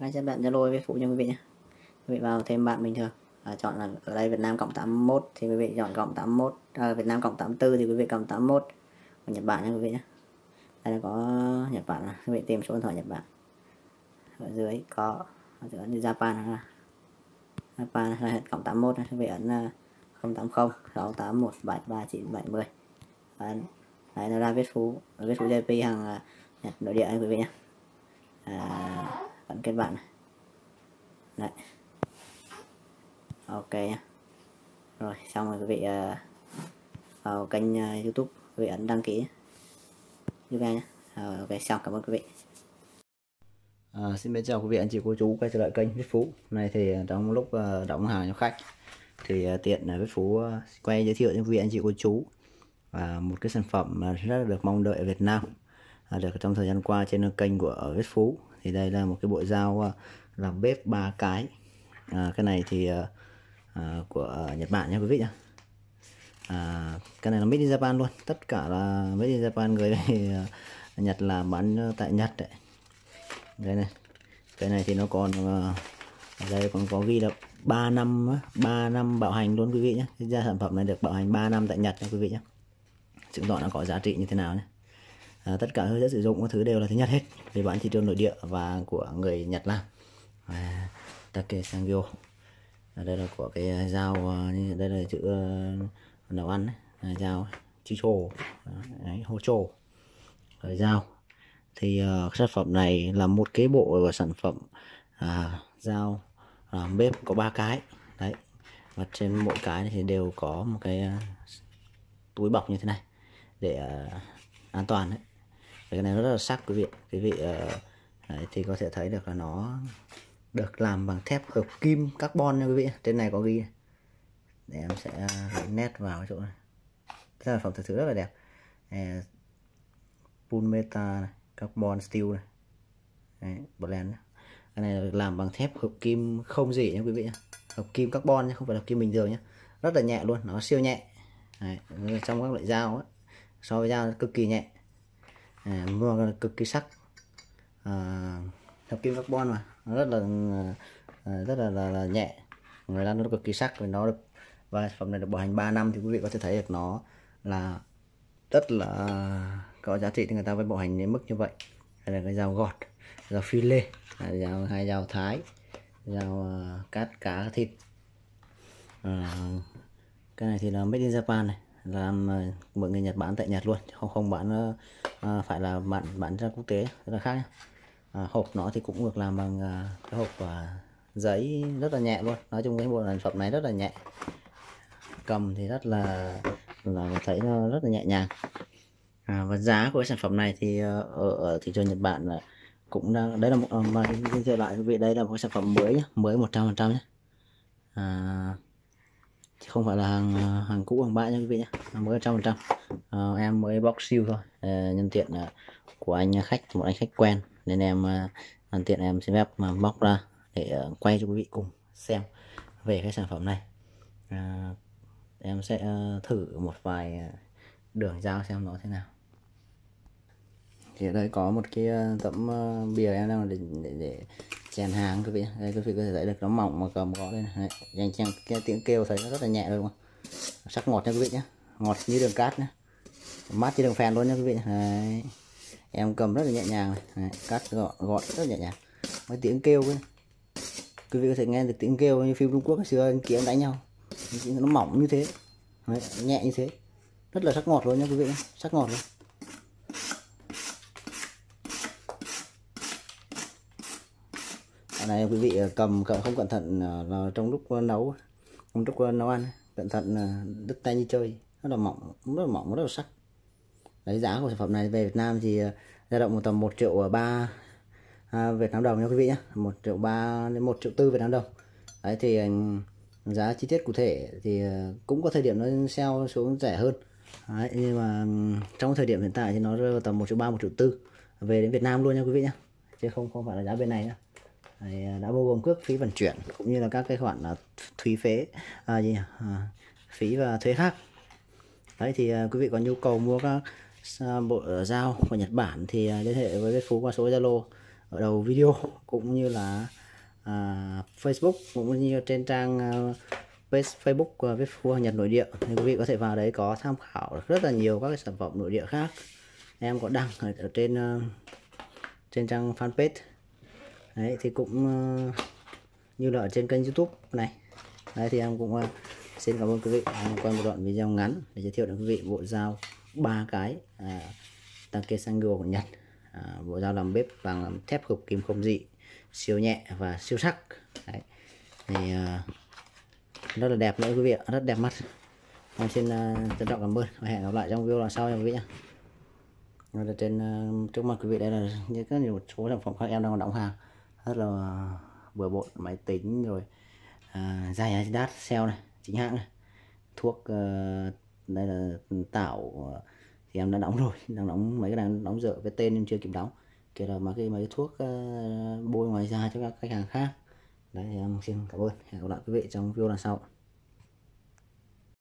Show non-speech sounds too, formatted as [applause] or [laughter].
cái chất bạn Zalo với phụ cho quý vị nhé. Quý vị vào thêm bạn bình thường. À, chọn là ở đây Việt Nam cộng 81 thì quý vị chọn cộng 81 à, Việt Nam cộng 84 thì quý vị cộng 81 còn Nhật Bản nha quý vị nhé. Đây là có Nhật Bản này. quý vị tìm số điện thoại Nhật Bản. Ở dưới có ở dưới ấn Japan là Japan là cộng 81 này. quý vị ấn 080 681 73970 ấn đấy nó ra viết phú viết phú JP hàng à, Nhật nội địa này quý vị nhé. À, bạn kết bạn này đấy. Ok rồi xong rồi quý vị uh, vào kênh uh, youtube quý vị ấn đăng ký youtube nhé Uh, ok xong cảm ơn quý vị. À, xin mến chào quý vị anh chị cô chú quay trở lại kênh Viết Phú. Này thì trong lúc uh, đóng hàng cho khách thì uh, tiện là Viết Phú uh, quay giới thiệu cho quý vị anh chị cô chú và một cái sản phẩm rất là được mong đợi ở Việt Nam. À, được trong thời gian qua trên kênh của ở Vết Phú thì đây là một cái bộ dao à, làm bếp ba cái. À, cái này thì à, à của Nhật Bản nha quý vị nhé à, cái này là made in Japan luôn. Tất cả là made in Japan người đây Nhật là bán tại Nhật đấy. Đây này cái này thì nó còn đây còn có ghi là 3 năm 3 năm bảo hành luôn quý vị nhé cái ra sản phẩm này được bảo hành 3 năm tại Nhật nha quý vị nhé chứng tỏ nó có giá trị như thế nào nhé à, tất cả hướng dẫn sử dụng các thứ đều là thứ nhất hết về bán thị trường nội địa và của người Nhật làm. À, Take Sangyo à, đây là của cái à, dao à, đây là chữ uh, nấu ăn à, dao chicho đấy, hô chô. Rồi dao. Thì uh, sản phẩm này là một cái bộ sản phẩm à, dao làm bếp có ba cái. Đấy và trên mỗi cái thì đều có một cái uh, túi bọc như thế này để uh, an toàn đấy. Cái này nó rất là sắc quý vị. Quý vị uh, đấy, thì có thể thấy được là nó được làm bằng thép hợp kim carbon nha quý vị. Trên này có ghi. Để em sẽ ờ, nét vào chỗ này. Sản phẩm thực sự rất là đẹp. À, Pulmeta này carbon steel này. Đấy, blend này. cái này được làm bằng thép hợp kim không gì nha quý vị hợp kim carbon nhé không phải hợp kim bình thường nhé rất là nhẹ luôn nó siêu nhẹ. Đấy, trong các loại dao ấy, so với dao cực kỳ nhẹ. À, cực kỳ sắc. À, hợp kim carbon mà. Nó rất là à, rất là, là, là nhẹ. Người ta nó cực kỳ sắc và nó được và phẩm này được bảo hành 3 năm thì quý vị có thể thấy được nó là rất là có giá trị thì người ta mới bảo hành đến mức như vậy. Đây là cái dao gọt dao phi lê à, dao hai dao thái dao uh, cát cá thịt. Uh, cái này thì là made in Japan này làm ờ, mọi người Nhật bán tại Nhật luôn không không bán uh, phải là bạn bán ra quốc tế rất là khác à, hộp nó thì cũng được làm bằng uh, cái hộp uh, giấy rất là nhẹ luôn. Nói chung cái bộ sản phẩm này rất là nhẹ. Cầm thì rất là là thấy nó rất là nhẹ nhàng. À, và giá của cái sản phẩm này thì ở, ở thị trường Nhật Bản là cũng đang đấy là một mà giới thiệu lại quý vị đây là một sản phẩm mới nhé mới 100 phần trăm nhé à, không phải là hàng à, hàng cũ hàng bãi nha quý vị nhé mới trăm phần trăm. À, em mới box siêu thôi. À, nhân tiện à, của anh khách một anh khách quen. Nên em à, nhân tiện em xin phép mà bóc ra để à, quay cho quý vị cùng xem về cái sản phẩm này. À, em sẽ thử một vài à, đường dao xem nó thế nào thì ở đây có một cái ờ, tấm ờ, bìa em đang để, để, để chèn hàng quý vị đây quý vị có thể thấy được nó mỏng mà cầm gõ đây này nhanh chăng cái tiếng kêu thấy nó rất là nhẹ luôn sắc ngọt nha quý vị nhé ngọt như đường cát nhé mát như đường phèn luôn nha quý vị. Đấy. em cầm rất là nhẹ nhàng này. Đấy. cắt gọn gọn rất là nhẹ nhàng. Mấy tiếng kêu ấy. Quý vị có thể nghe được tiếng kêu như phim Trung Quốc xưa anh kia đánh nhau. Nó mỏng như thế. Đấy, nhẹ như thế. Rất là sắc ngọt luôn nha quý vị sắc ngọt luôn. Này quý vị ờ, cầm không cẩn thận ờ, trong lúc ờ, nấu trong lúc nấu ăn cẩn thận đứt tay như chơi. Rất là mỏng rất là mỏng rất là sắc. Đấy giá của sản phẩm này về Việt Nam thì dao động một tầm 1 triệu ba à, Việt Nam đồng nha quý vị nhé 1 triệu 3 đến 1 triệu tư Việt Nam đồng. Đấy thì giá chi tiết cụ thể thì cũng có thời điểm nó sale xuống rẻ hơn. Đấy, nhưng mà ừ, trong thời điểm hiện tại thì nó rơi vào tầm 1 triệu 3 1 triệu tư. Về đến Việt Nam luôn nha quý vị nhé chứ không không phải là giá bên này nữa đấy, à, đã bao gồm cước phí vận chuyển cũng như là các cái khoản là thuế phế à, gì nhỉ? À, phí và thuế khác. Đấy thì uh, quý vị có nhu cầu mua các uh, bộ dao của Nhật Bản thì uh, liên hệ với Việt Phú qua số Zalo ở đầu video cũng như là à, Facebook cũng như trên trang à, Facebook của Việt phú Nhật nội địa. Thì quý vị có thể vào đấy có tham khảo rất là nhiều các cái sản phẩm nội địa khác. Em có đăng ở, ở trên uh, trên trang fanpage đấy thì cũng uh, như là ở trên kênh YouTube này. Đấy thì em cũng uh, xin cảm ơn quý vị em quay một đoạn video ngắn để giới thiệu đến quý vị bộ dao ba cái à, Take của Nhật. À, bộ dao làm bếp bằng thép hợp kim không dị siêu nhẹ và siêu sắc. Đấy. thì à, rất là đẹp nữa quý vị ạ rất đẹp mắt. Em xin uh, trân trọng cảm ơn. Và hẹn gặp lại trong video lần sau nha quý vị nhé rồi là trên uh, trước mặt quý vị đây là những cái một số sản phẩm khác em đang còn đóng hàng rất là bừa bộn máy tính rồi à, uh, dài Adidas sale này chính hãng này. Thuốc uh, đây là tạo uh, thì em đã đóng rồi [laughs] đang đóng mấy cái đang đóng dở cái tên em chưa kịp đóng. Kia là mấy cái mấy cái thuốc uh, bôi ngoài da cho các khách hàng khác. Đấy thì em xin cảm ơn. Hẹn gặp lại quý vị trong video lần sau.